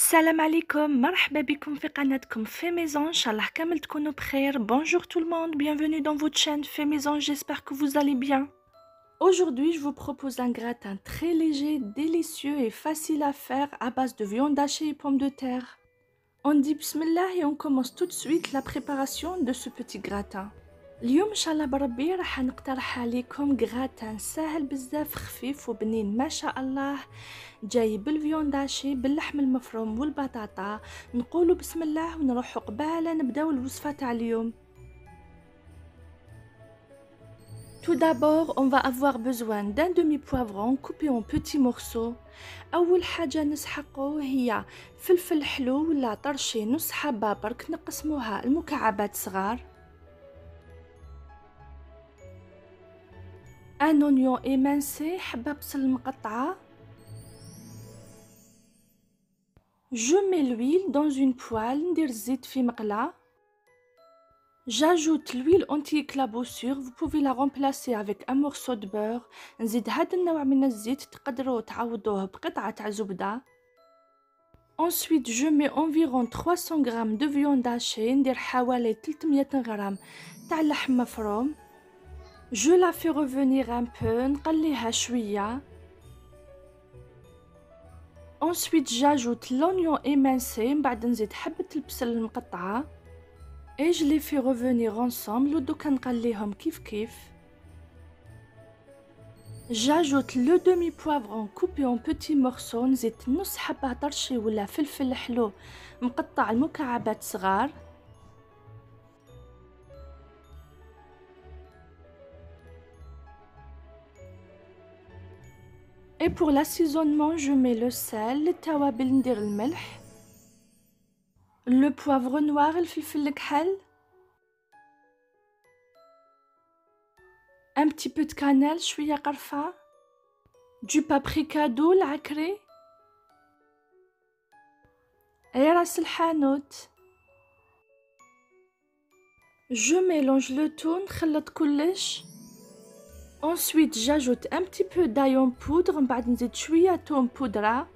Salam alaikum, marhaba bikoum fi qanatkoum Maison, kamel. Bonjour tout le monde, bienvenue dans votre chaîne Fait j'espère que vous allez bien. Aujourd'hui, je vous propose un gratin très léger, délicieux et facile à faire à base de viande hachée et pommes de terre. On dit bismillah et on commence tout de suite la préparation de ce petit gratin. اليوم إن شاء الله بربي راح نقترح عليكم غراتان سهل بزاف خفيف وبنين ما شاء الله. جاي بالفيونداشي باللحم المفروم والبطاطا. نقولوا بسم الله ونروحوا قبالة نبداو الوصفة تاع اليوم. Tout d'abord, on va avoir besoin d'un demi-poivron coupé en petits morceaux. أول حاجة نسحقو هي فلفل حلو ولا طرشي نص حبة برك نقسموها المكعبات صغار. un oignon émincé حبة بصل مقطعة Je mets l'huile dans une poêle ندير الزيت في مقلاة J'ajoute l'huile anti-éclaboussure, vous pouvez la remplacer avec un morceau de beurre. نزيد هذا النوع من الزيت تقدروا تعوضوه بقطعة تاع زبدة. Ensuite, je mets environ 300 g de viande hachée, جو لا في روفونيغ ان بو نقليها شوية Ensuite, j'ajoute إيمانسي émincé, بعد نزيد حبة البصل المقطعة. إي je les fais revenir ensemble, ou دوكا نقليهم كيف كيف. J'ajoute le demi-poivron coupé en petits morceaux, نزيد نص حبة طرشي ولا فلفل حلو مقطع المكعبات صغار. Et pour l'assaisonnement, je mets le sel, التوابل ندير الملح, le poivre noir, الفلفل الكحل, un petit peu de cannelle, شوية قرفة, du paprika doux العكري, et راس الحانوت. Je mélange le tout, نخلط كلش. Ensuite, j'ajoute un petit peu d'ail en poudre, بعد نزيد شوية توم بودرة.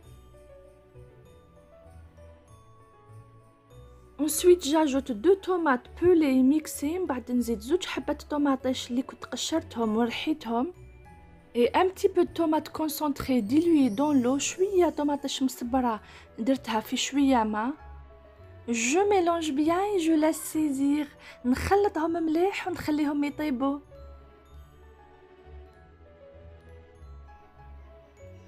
Ensuite, j'ajoute deux tomates pelées mixées, بعد نزيد زوج حبات طماطيش اللي كنت قشرتهم ورحيتهم. Et un petit peu de tomate concentrée diluée dans l'eau, شوية طماطيش مصبرة درتها في شوية ماء. Je mélange bien et je laisse saisir. نخلطهم مليح ونخليهم يطيبوا.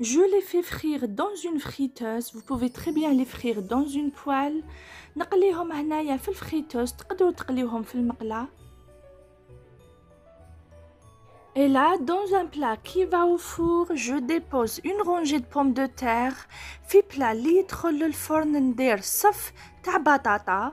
Je les fais frire dans une friteuse. Vous pouvez très bien les frire dans une poêle. نقليهم هنايا في الفريتوز تقدروا تقليوهم في المقلاة. Et là, dans un plat qui va au four, je dépose une rangée de pommes de terre. في plat اللي يدخل للفرن ندير صف تاع بطاطا.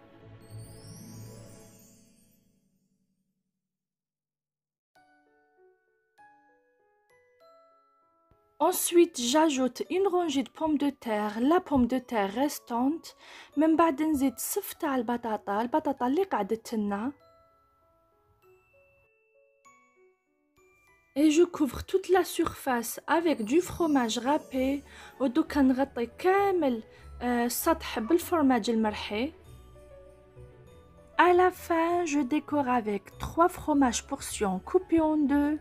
Ensuite, j'ajoute une rangée de pommes de terre, la pomme de terre restante. من بعد نزيد صف تاع البطاطا، البطاطا اللي قعدت لنا. Et je couvre toute la surface avec du fromage râpé ودوكا نغطي كامل السطح بالفرماج المرحي. À la fin, je décore avec trois fromages portions coupés en deux.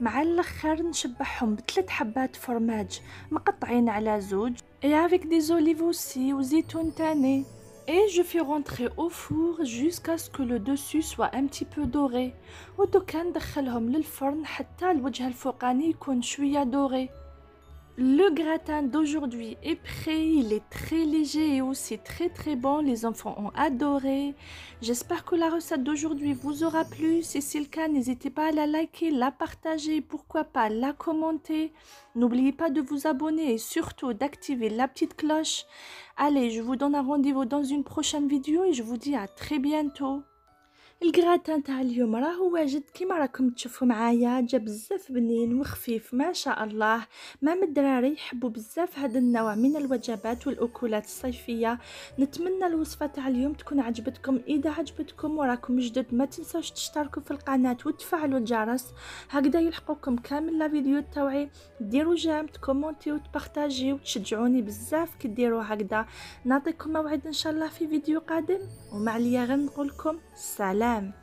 مع الأخر نشبعهم بثلاث حبات فرماج مقطعين على زوج. Et avec des olives aussi وزيتون تاني je fais rentrer au four jusqu'à ce que le dessus soit un petit peu doré. ودوكا ندخلهم للفرن حتى الوجه الفوقاني يكون شوية دوري Le gratin d'aujourd'hui est prêt, il est très léger et aussi très très bon, les enfants ont adoré. J'espère que la recette d'aujourd'hui vous aura plu, si c'est le cas n'hésitez pas à la liker, la partager, pourquoi pas la commenter. N'oubliez pas de vous abonner et surtout d'activer la petite cloche. Allez, je vous donne un rendez-vous dans une prochaine vidéo et je vous dis à très bientôt. الكراتان تاع اليوم راه واجد كيما راكم تشوفوا معايا جا بزاف بنين وخفيف ما شاء الله. مام الدراري يحبوا بزاف هذا النوع من الوجبات والاكلات الصيفية. نتمنى الوصفة تاع اليوم تكون عجبتكم. إذا عجبتكم وراكم جدد ما تنسوش تشتركوا في القناة وتفعلوا الجرس. هكذا يلحقوكم كامل لا فيديو تاوعي ديروا جيم تكومونتي وتبارطاجي وتشجعوني بزاف كي ديروا هكذا. نعطيكم موعد إن شاء الله في فيديو قادم. وما عليا غير نقول لكم سلام. Islam